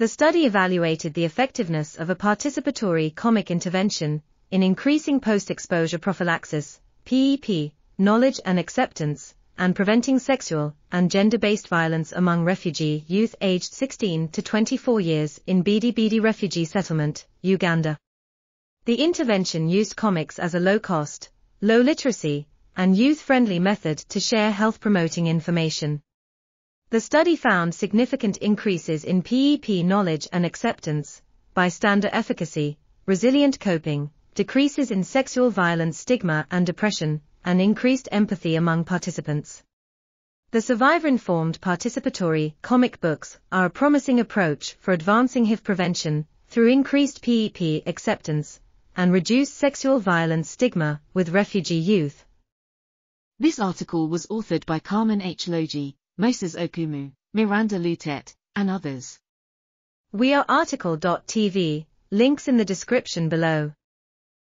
The study evaluated the effectiveness of a participatory comic intervention in increasing post-exposure prophylaxis, PEP, knowledge and acceptance, and preventing sexual and gender-based violence among refugee youth aged 16 to 24 years in Bidi refugee settlement, Uganda. The intervention used comics as a low-cost, low-literacy, and youth-friendly method to share health-promoting information. The study found significant increases in PEP knowledge and acceptance, bystander efficacy, resilient coping, decreases in sexual violence stigma and depression, and increased empathy among participants. The survivor-informed participatory comic books are a promising approach for advancing HIV prevention through increased PEP acceptance and reduced sexual violence stigma with refugee youth. This article was authored by Carmen H. Logie, Moses Okumu, Miranda Loutet, and others. We are RTCL.TV, links in the description below.